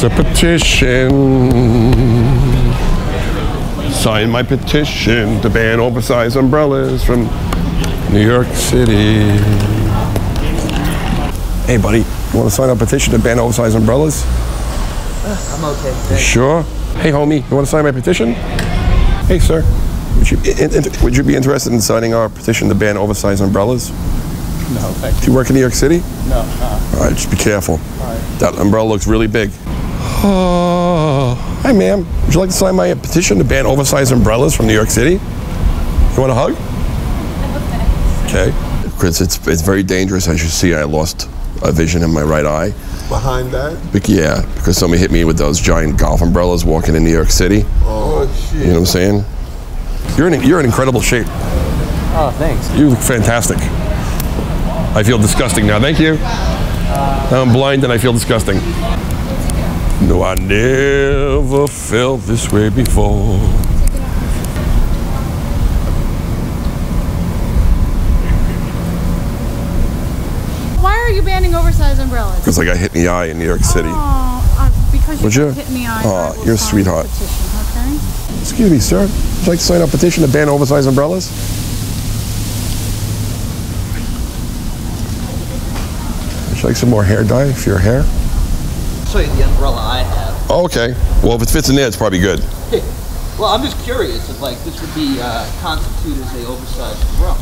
It's a petition. Sign my petition to ban oversized umbrellas from New York City. Hey, buddy, want to sign a petition to ban oversized umbrellas? I'm okay. Thanks. Sure. Hey, homie, you want to sign my petition? Hey, sir, would you, in, in- would you be interested in signing our petition to ban oversized umbrellas? No, thank Do you work in New York City? No, uh, All right, just be careful. all right. That umbrella looks really big. Oh, hi, ma'am. Would you like to sign my petition to ban oversized umbrellas from New York City? You want a hug? Okay. Chris, it's, it's very dangerous. As you see, I lost a vision in my right eye. Behind that? Bec- Yeah, because somebody hit me with those giant golf umbrellas walking in New York City. Oh, shit. You know what I'm saying? You're in, you're in incredible shape. Oh, thanks. You look fantastic. I feel disgusting now. Thank you. Now I'm blind and I feel disgusting. No, I never felt this way before. Why are you banning oversized umbrellas? Because I got hit in the eye in New York City. Oh, uh, because you Would got you? hit in the eye. Will you're a sweetheart. Petition, okay? Excuse me, sir. Would you like to sign a petition to ban oversized umbrellas? Would you like some more hair dye for your hair? Show you the umbrella I have. Oh, okay. Well, if it fits in there, it's probably good. Well, I'm just curious if like this would be uh, constituted as a oversized umbrella.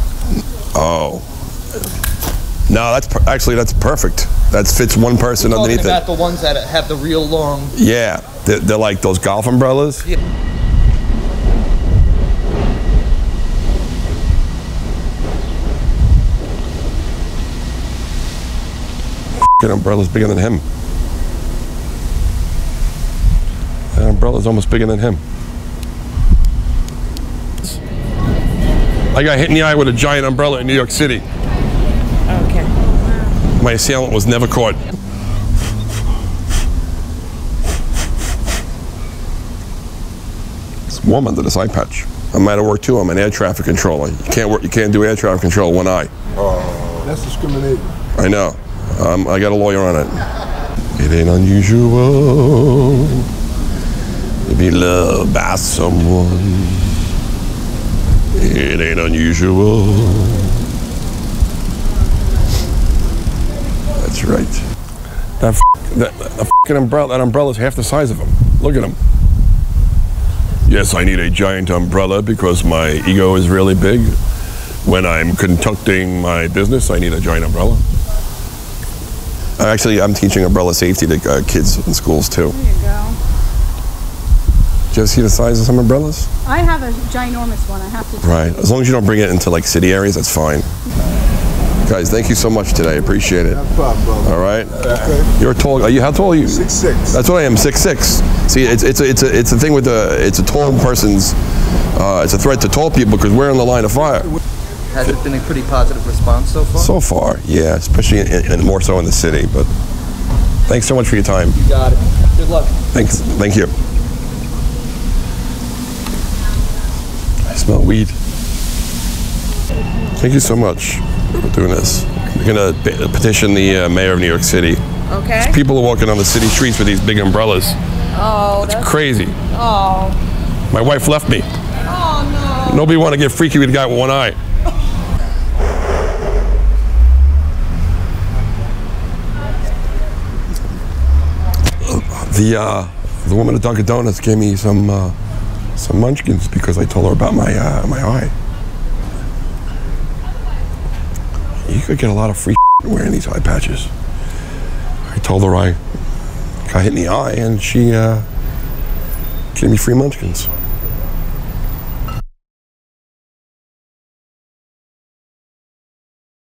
Oh. No, that's per- actually that's perfect. That fits one person Talking underneath about it. the ones that have the real long. Yeah, they're, they're like those golf umbrellas. Yeah. Umbrella's bigger than him. That almost bigger than him. I got hit in the eye with a giant umbrella in New York City. Okay. My assailant was never caught. It's warm under this eye patch. I'm out of work too. I'm an air traffic controller. You can't work. You can't do air traffic control one eye. Oh, That's discriminating. I know. Um, I got a lawyer on it. It ain't unusual to be loved by someone. It ain't unusual. That's right. That, that, that fucking umbrella, that umbrella's half the size of him. Look at him. Yes, I need a giant umbrella because my ego is really big. When I'm conducting my business, I need a giant umbrella. Actually, I'm teaching umbrella safety to uh, kids in schools too. There you. Do you ever see the size of some umbrellas? I have a ginormous one. I have to. tell Right. you. As long as you don't bring it into like city areas, that's fine. Guys, thank you so much today. I appreciate it. No problem, brother. All right. Okay. You're tall. Are you? How tall are you? Six six. That's what I am. Six six. See, it's it's a, it's a it's a thing with the it's a tall person's. Uh, it's a threat to tall people because we're in the line of fire. Has it been a pretty positive response so far? So far, yeah, especially in, in, more so in the city. But thanks so much for your time. you got it. Good luck. Thanks. Thank you. Smell weed. Thank you so much for doing this. We're gonna pe- petition the uh, mayor of New York City. Okay. People are walking on the city streets with these big umbrellas. Oh, that's, Crazy. oh, My wife left me. oh no. Nobody want to get freaky with a guy with one eye. The uh, the woman at Dunkin' Donuts gave me some uh, some munchkins because I told her about my uh, my eye. You could get a lot of free wearing these eye patches. I told her I got hit in the eye and she uh, gave me free munchkins.